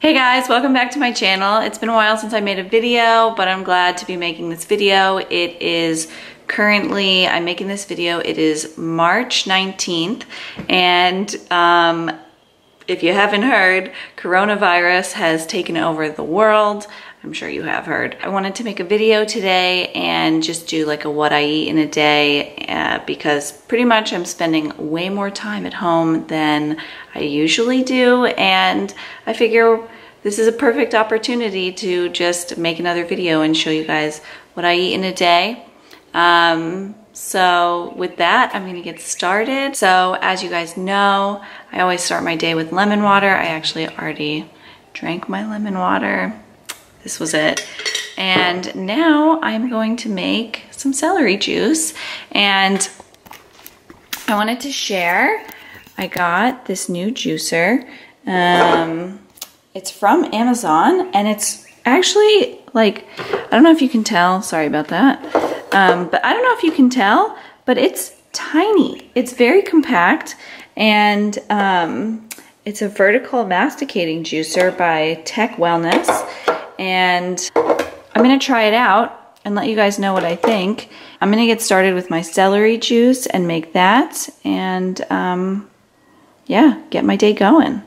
Hey guys, welcome back to my channel. It's been a while since I made a video, but I'm glad to be making this video. It is currently, I'm making this video, it is March 19th, and um, if you haven't heard, coronavirus has taken over the world. I'm sure you have heard. I wanted to make a video today and just do like a what I eat in a day uh, because pretty much I'm spending way more time at home than I usually do and I figure this is a perfect opportunity to just make another video and show you guys what I eat in a day. Um, so with that, I'm gonna get started. So as you guys know, I always start my day with lemon water. I actually already drank my lemon water. This was it. And now I'm going to make some celery juice. And I wanted to share, I got this new juicer. Um, it's from Amazon and it's actually like, I don't know if you can tell, sorry about that. Um, but I don't know if you can tell, but it's tiny. It's very compact and um, it's a vertical masticating juicer by Tec Wellness and I'm gonna try it out and let you guys know what I think. I'm gonna get started with my celery juice and make that and um, yeah, get my day going.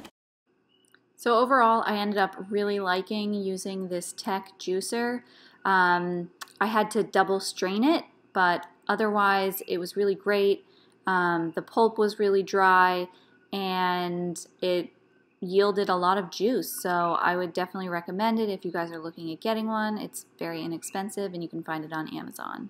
So overall, I ended up really liking using this Tec juicer. Um, I had to double strain it, but otherwise it was really great. Um, the pulp was really dry and it yielded a lot of juice. So I would definitely recommend it if you guys are looking at getting one. It's very inexpensive and you can find it on Amazon.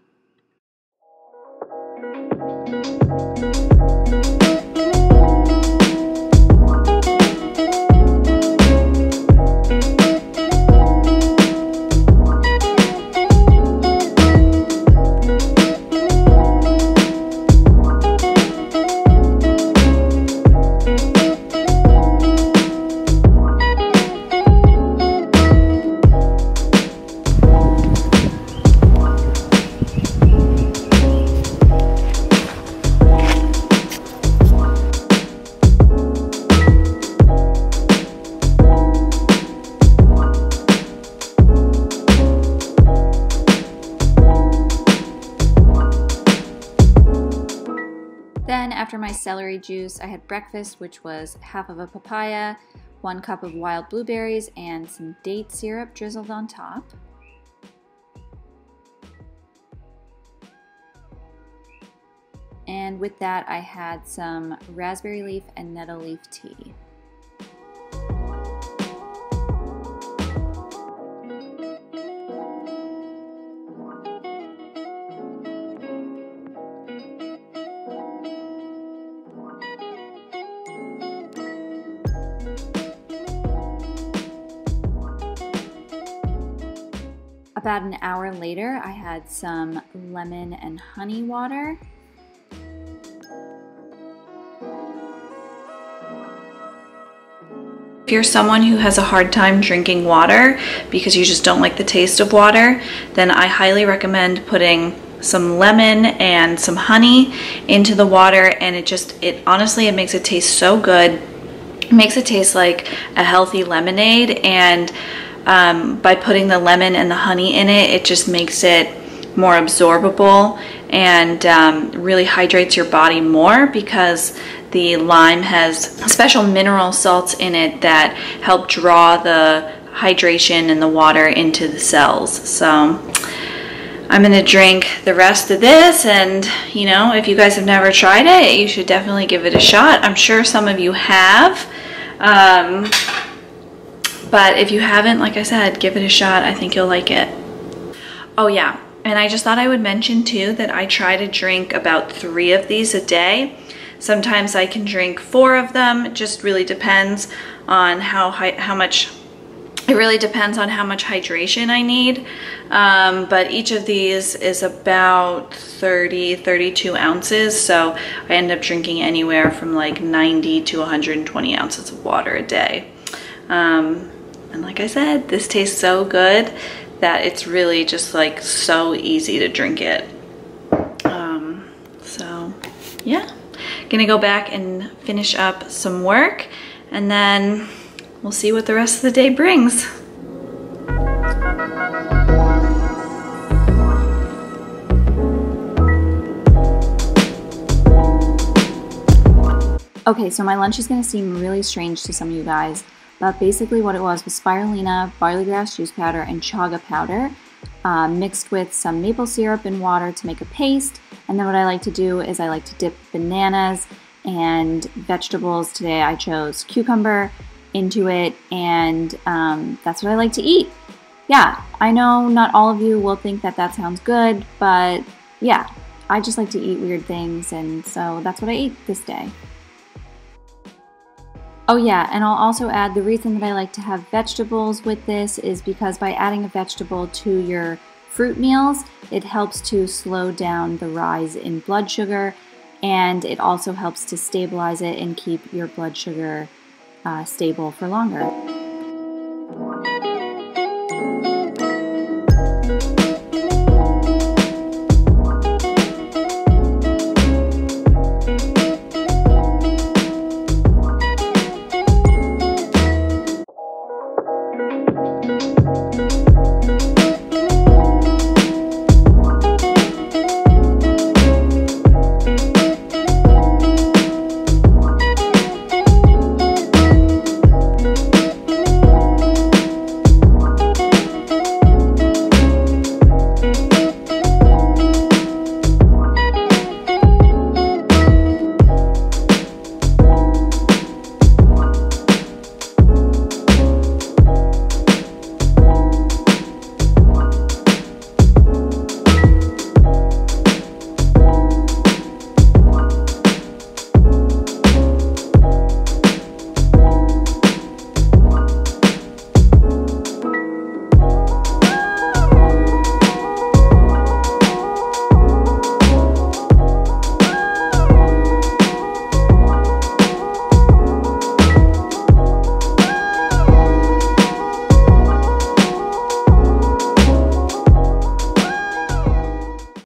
After my celery juice, I had breakfast, which was half of a papaya, one cup of wild blueberries, and some date syrup drizzled on top. And with that, I had some raspberry leaf and nettle leaf tea. About an hour later, I had some lemon and honey water. If you're someone who has a hard time drinking water because you just don't like the taste of water, then I highly recommend putting some lemon and some honey into the water and it just, it honestly, it makes it taste so good. It makes it taste like a healthy lemonade and um, by putting the lemon and the honey in it, it just makes it more absorbable and um, really hydrates your body more because the lime has special mineral salts in it that help draw the hydration and the water into the cells. So I'm gonna drink the rest of this and you know if you guys have never tried it you should definitely give it a shot. I'm sure some of you have. Um, but if you haven't, like I said, give it a shot. I think you'll like it. Oh yeah, and I just thought I would mention too that I try to drink about three of these a day. Sometimes I can drink four of them. It just really depends on how how much it really depends on how much hydration I need. Um, but each of these is about 30, 32 ounces. So I end up drinking anywhere from like 90 to 120 ounces of water a day. Um, and like I said, this tastes so good that it's really just like so easy to drink it. Um, so yeah, gonna go back and finish up some work and then we'll see what the rest of the day brings. Okay, so my lunch is to seem really strange to some of you guys, but basically what it was was spirulina, barley grass juice powder, and chaga powder uh, mixed with some maple syrup and water to make a paste. And then what I like to do is I like to dip bananas and vegetables. Today I chose cucumber into it, and um, that's what I like to eat. Yeah, I know not all of you will think that that sounds good, but yeah, I just like to eat weird things, and so that's what I ate this day. Oh yeah, and I'll also add the reason that I like to have vegetables with this is because by adding a vegetable to your fruit meals, it helps to slow down the rise in blood sugar and it also helps to stabilize it and keep your blood sugar uh, stable for longer.